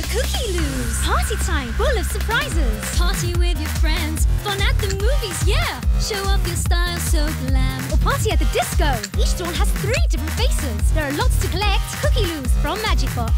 the KookyLoos. Party time, full of surprises. Party with your friends. Fun at the movies, yeah. Show off your style so glam. Or party at the disco. Each stall has three different faces. There are lots to collect. KookyLoos from Magic Box.